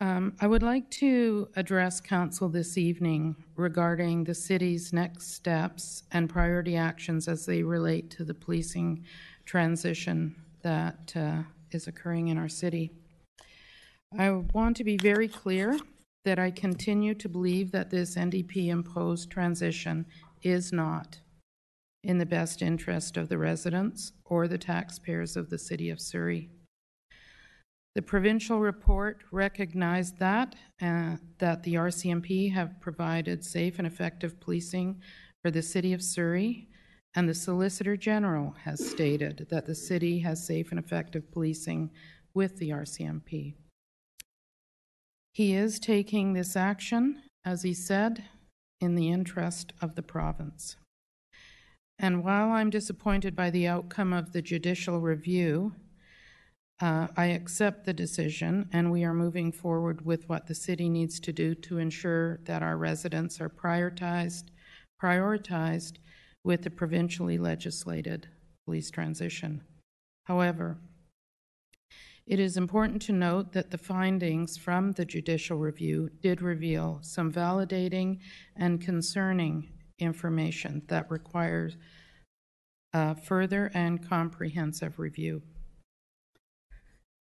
Um, I would like to address council this evening regarding the city's next steps and priority actions as they relate to the policing transition that uh, is occurring in our city. I want to be very clear that I continue to believe that this NDP imposed transition is not in the best interest of the residents or the taxpayers of the City of Surrey. The provincial report recognized that, uh, that the RCMP have provided safe and effective policing for the City of Surrey, and the Solicitor General has stated that the city has safe and effective policing with the RCMP. He is taking this action, as he said, in the interest of the province. And while I'm disappointed by the outcome of the judicial review, uh, I accept the decision, and we are moving forward with what the city needs to do to ensure that our residents are prioritized, prioritized with the provincially legislated police transition. However, it is important to note that the findings from the judicial review did reveal some validating and concerning information that requires uh, further and comprehensive review.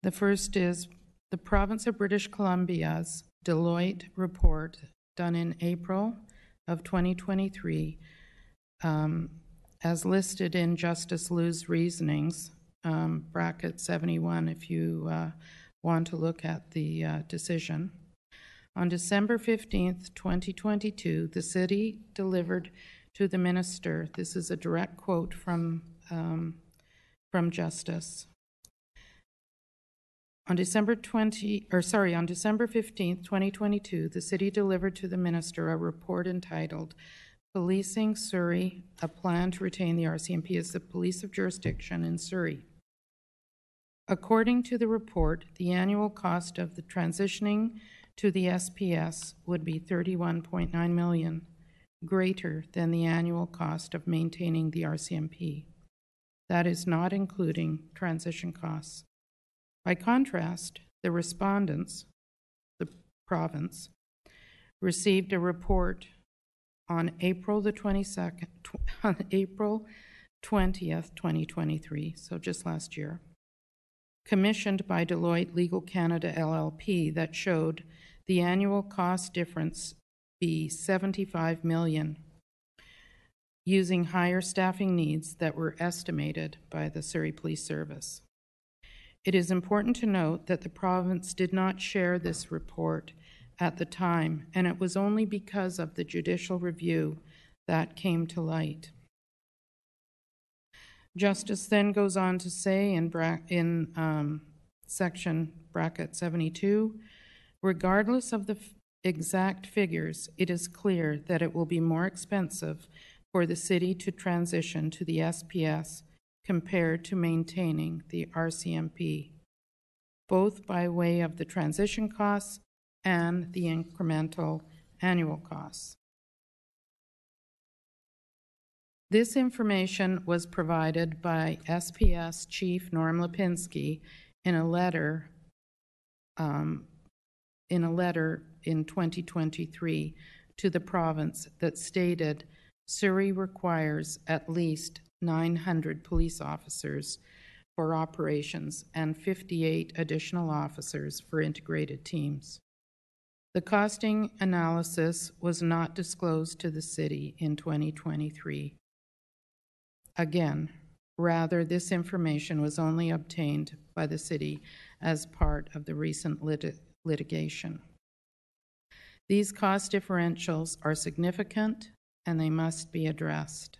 The first is the province of British Columbia's Deloitte report done in April of 2023, um, as listed in Justice Loo's reasonings, um, bracket 71, if you uh, want to look at the uh, decision. On December 15th, 2022, the city delivered to the minister, this is a direct quote from, um, from Justice. On December 20, or sorry, on December 15th, 2022, the city delivered to the minister a report entitled Policing Surrey, a plan to retain the RCMP as the police of jurisdiction in Surrey. According to the report, the annual cost of the transitioning to the SPS would be 31.9 million, greater than the annual cost of maintaining the RCMP. That is not including transition costs. By contrast, the respondents, the province, received a report on April the 22nd, on April 20th, 2023, so just last year, commissioned by Deloitte Legal Canada LLP that showed the annual cost difference be 75 million using higher staffing needs that were estimated by the Surrey Police Service. It is important to note that the province did not share this report at the time, and it was only because of the judicial review that came to light. Justice then goes on to say in, bra- in um, section bracket 72 regardless of the f- exact figures, it is clear that it will be more expensive for the city to transition to the SPS compared to maintaining the RCMP, both by way of the transition costs and the incremental annual costs. This information was provided by SPS Chief Norm Lipinski in a letter um, in a letter in 2023 to the province that stated Surrey requires at least 900 police officers for operations and 58 additional officers for integrated teams. The costing analysis was not disclosed to the city in 2023. Again, rather, this information was only obtained by the city as part of the recent lit litigation. These cost differentials are significant and they must be addressed.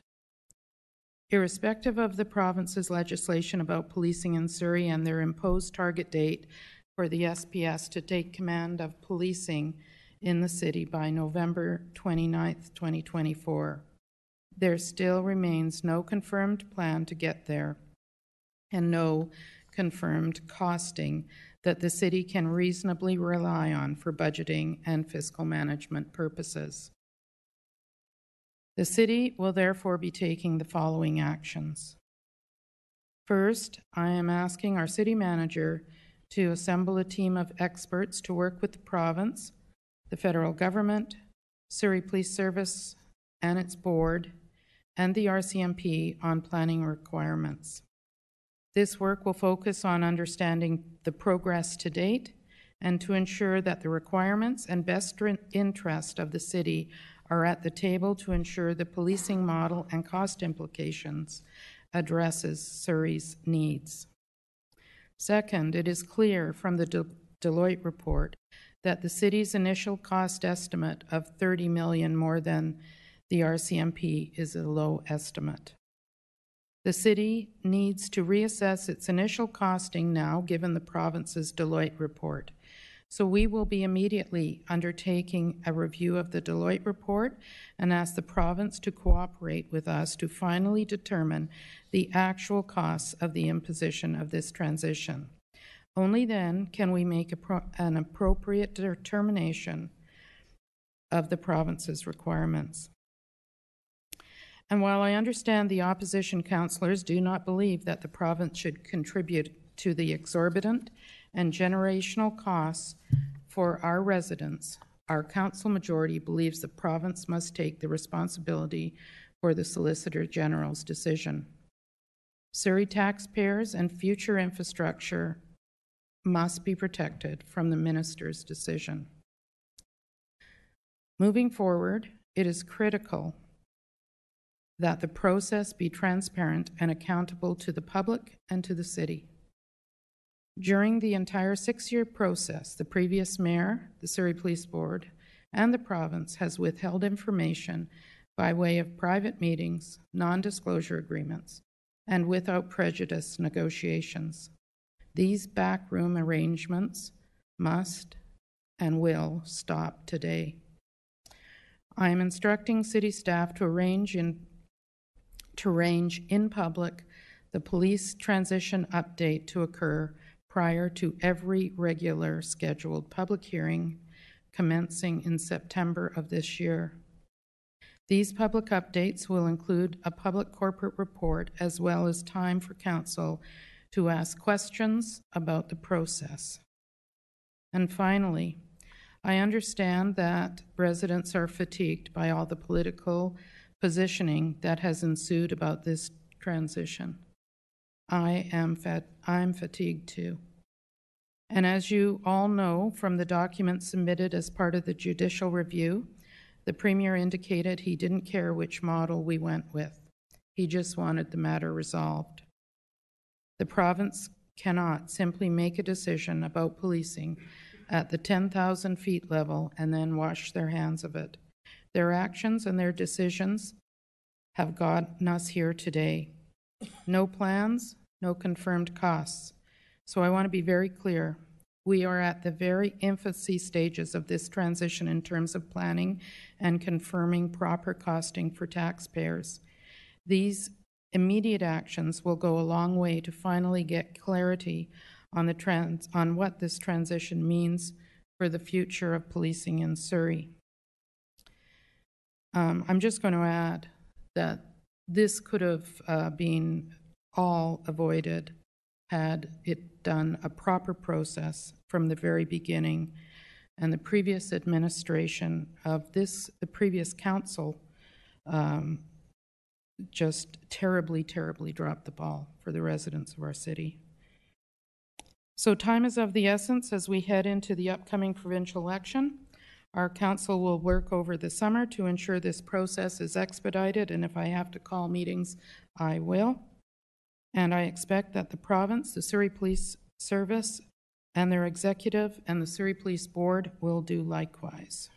Irrespective of the province's legislation about policing in Surrey and their imposed target date for the SPS to take command of policing in the city by November 29, 2024, there still remains no confirmed plan to get there and no confirmed costing that the city can reasonably rely on for budgeting and fiscal management purposes. The city will therefore be taking the following actions. First, I am asking our city manager to assemble a team of experts to work with the province, the federal government, Surrey Police Service and its board, and the RCMP on planning requirements. This work will focus on understanding the progress to date and to ensure that the requirements and best in- interest of the city are at the table to ensure the policing model and cost implications addresses Surrey's needs. Second, it is clear from the De- Deloitte report that the city's initial cost estimate of 30 million more than the RCMP is a low estimate. The city needs to reassess its initial costing now, given the province's Deloitte report. So we will be immediately undertaking a review of the Deloitte report and ask the province to cooperate with us to finally determine the actual costs of the imposition of this transition. Only then can we make pro- an appropriate determination of the province's requirements. And while I understand the opposition councillors do not believe that the province should contribute to the exorbitant and generational costs for our residents, our council majority believes the province must take the responsibility for the Solicitor General's decision. Surrey taxpayers and future infrastructure must be protected from the minister's decision. Moving forward, it is critical that the process be transparent and accountable to the public and to the city. During the entire six-year process, the previous mayor, the Surrey Police Board, and the province has withheld information by way of private meetings, non-disclosure agreements, and without prejudice negotiations. These backroom arrangements must and will stop today. I am instructing city staff to arrange in to arrange in public the police transition update to occur prior to every regular scheduled public hearing commencing in September of this year. These public updates will include a public corporate report as well as time for council to ask questions about the process. And finally, I understand that residents are fatigued by all the political positioning that has ensued about this transition. I am fat- I'm fatigued too. And as you all know from the documents submitted as part of the judicial review, the Premier indicated he didn't care which model we went with. He just wanted the matter resolved. The province cannot simply make a decision about policing at the 10,000 feet level and then wash their hands of it. Their actions and their decisions have gotten us here today. No plans, no confirmed costs. So I want to be very clear. We are at the very infancy stages of this transition in terms of planning and confirming proper costing for taxpayers. These immediate actions will go a long way to finally get clarity on the trans on what this transition means for the future of policing in Surrey. Um, I'm just going to add that this could have uh, been all avoided had it done a proper process from the very beginning. And the previous administration of this, the previous council, um, just terribly, terribly dropped the ball for the residents of our city. So time is of the essence as we head into the upcoming provincial election. Our council will work over the summer to ensure this process is expedited, and if I have to call meetings, I will. And I expect that the province, the Surrey Police Service, and their executive and the Surrey Police Board will do likewise.